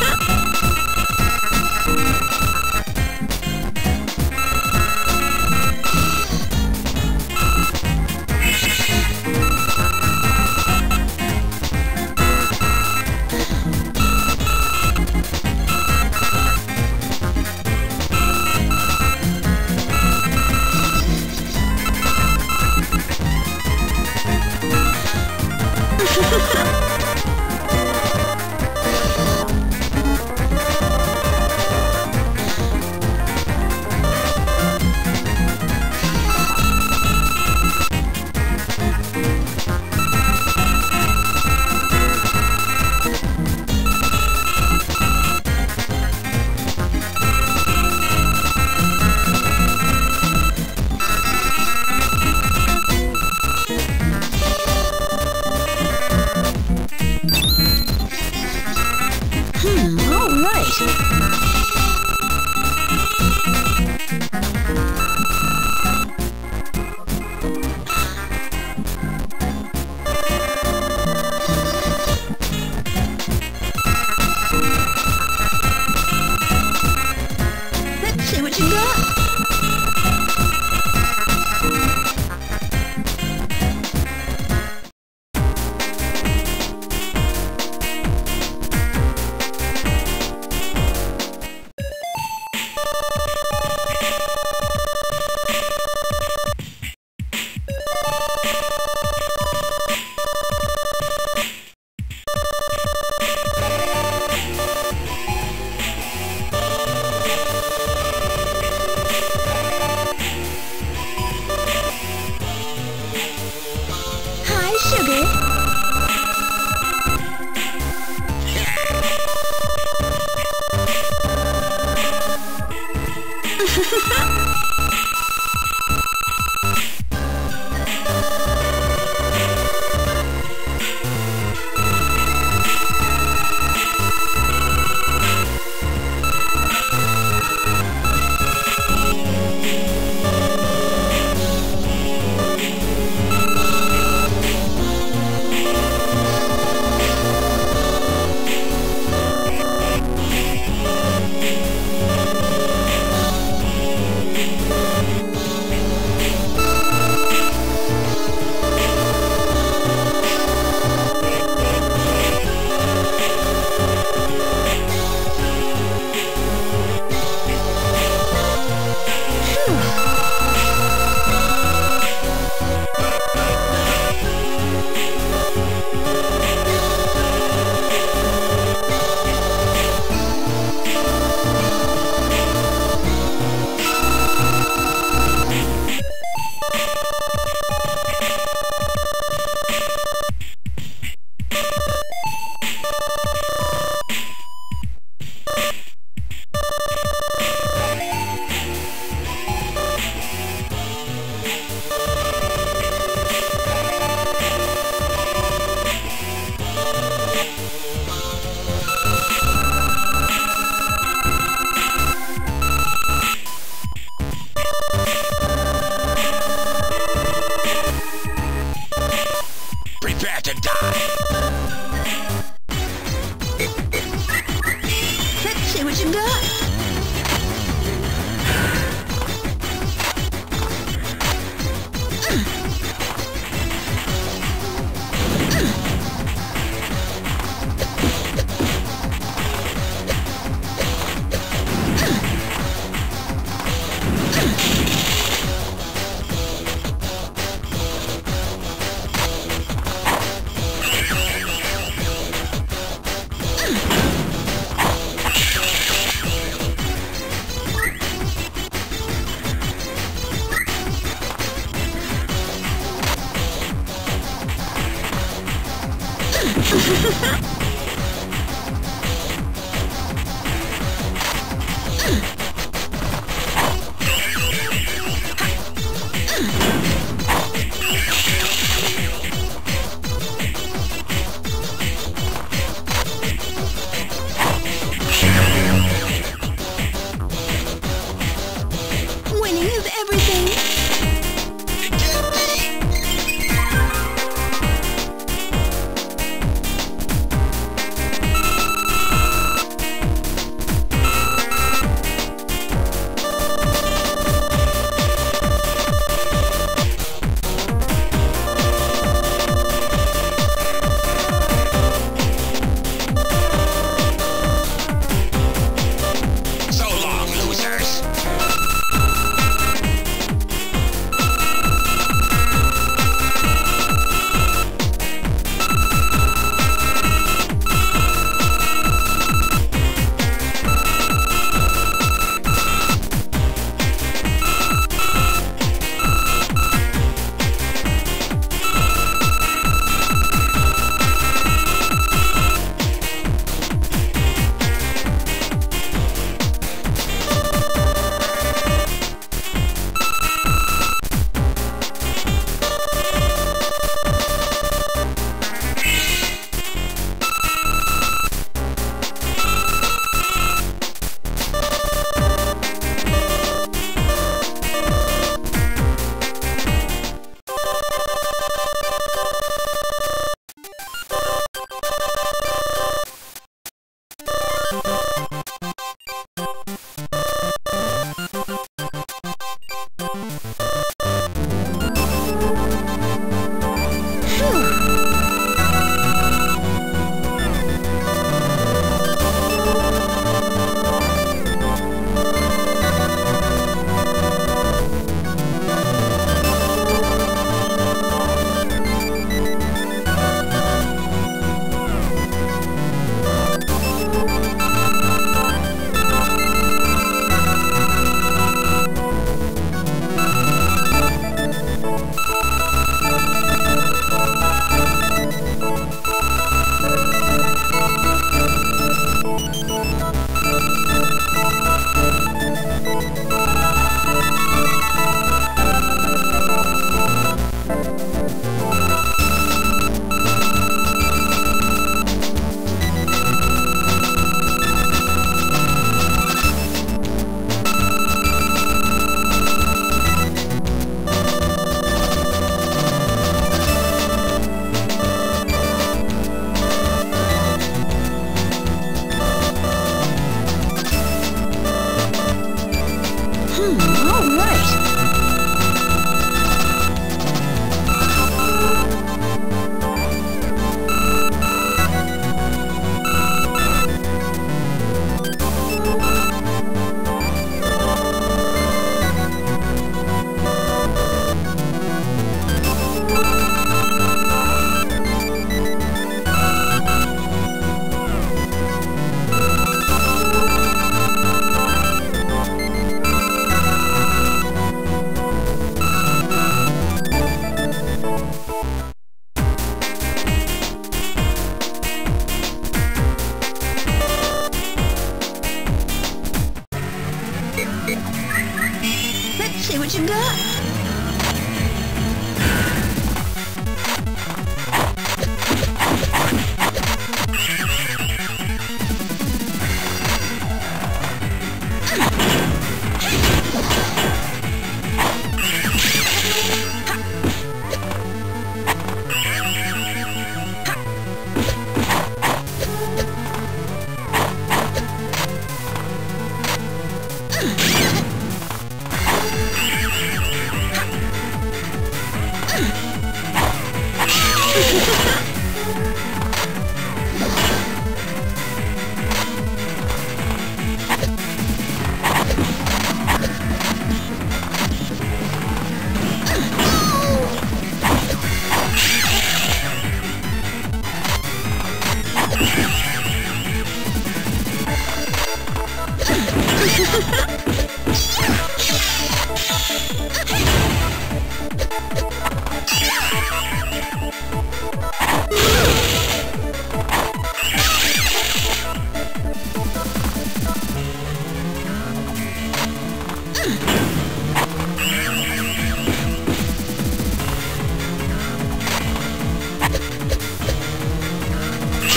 Ha ha ha!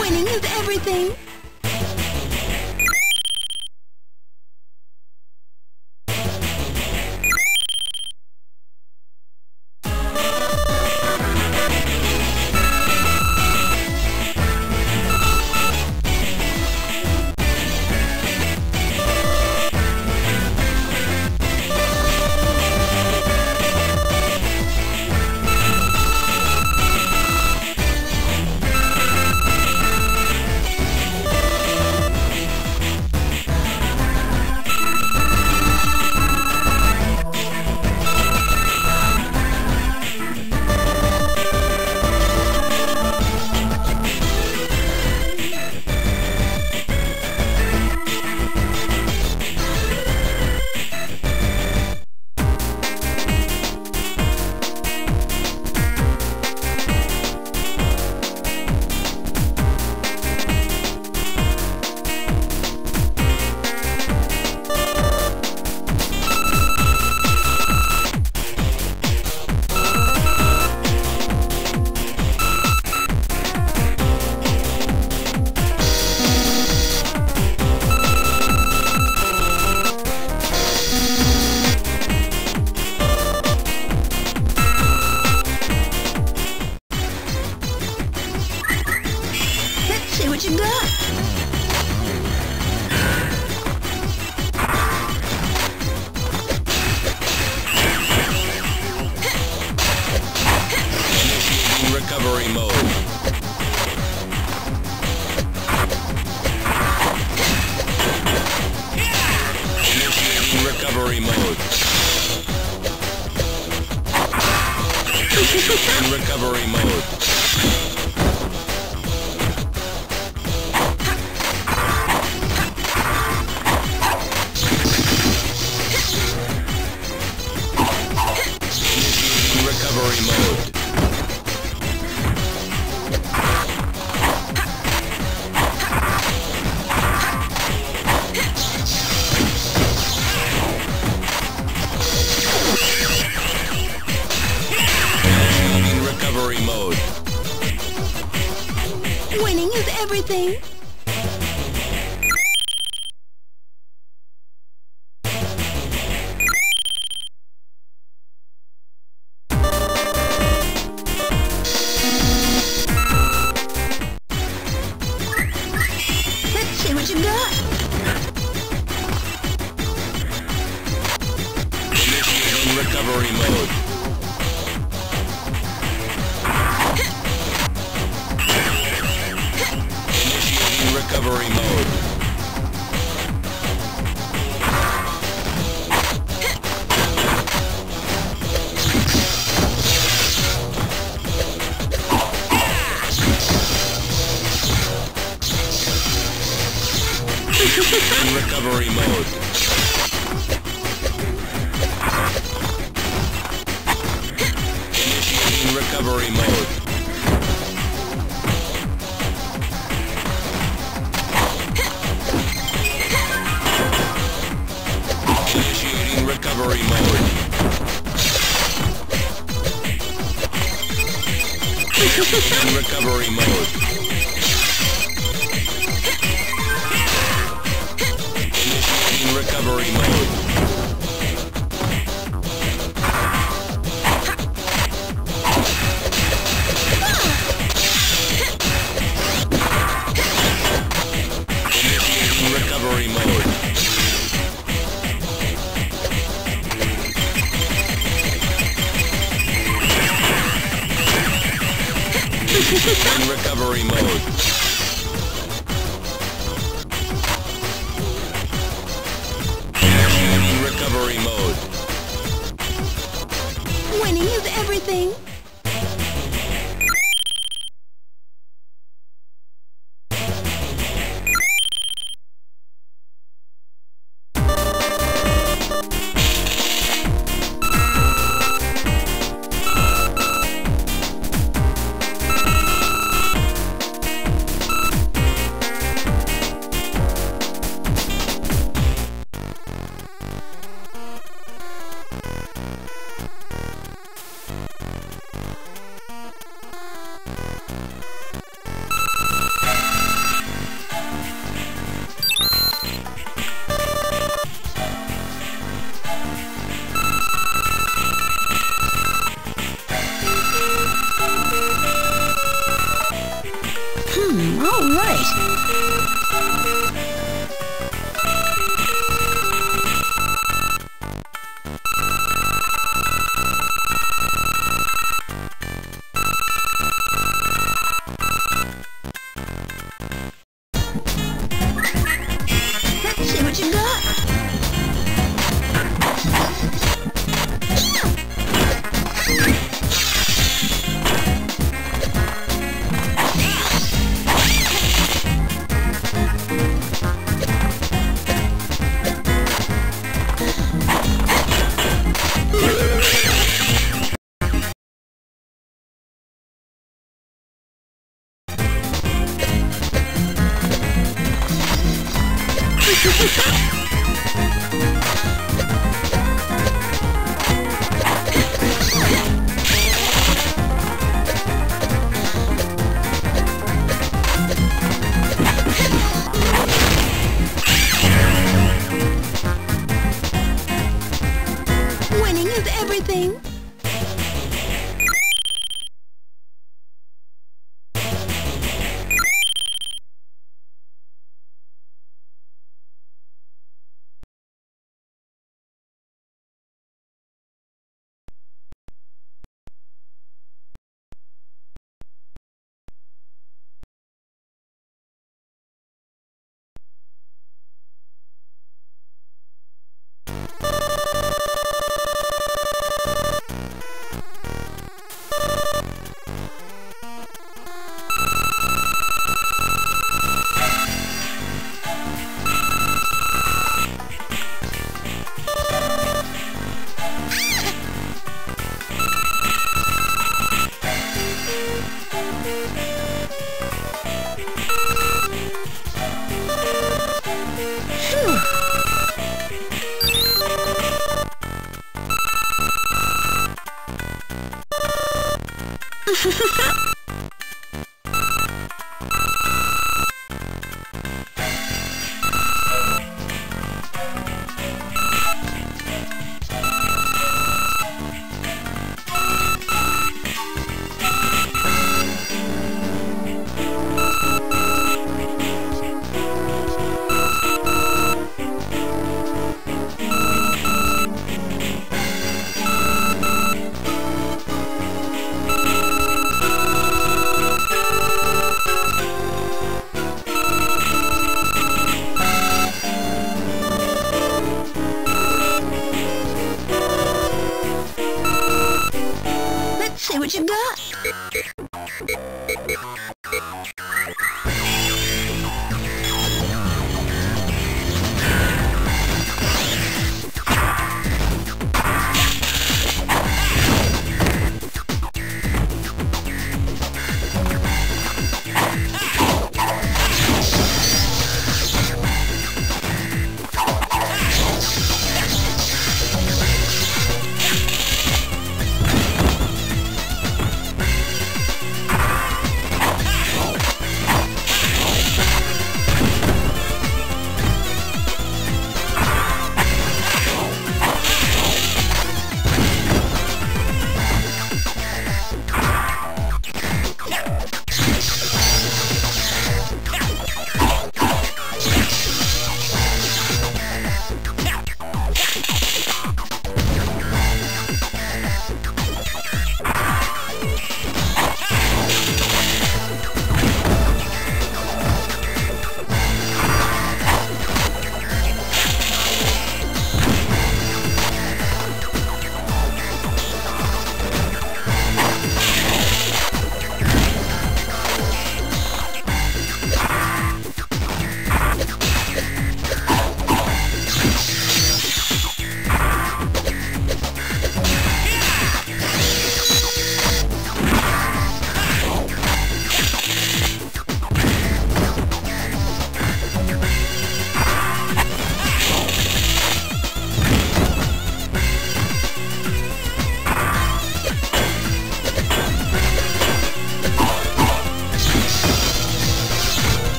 Winning is everything. In recovery mode. Everything.